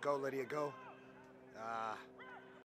Go, Lydia, go.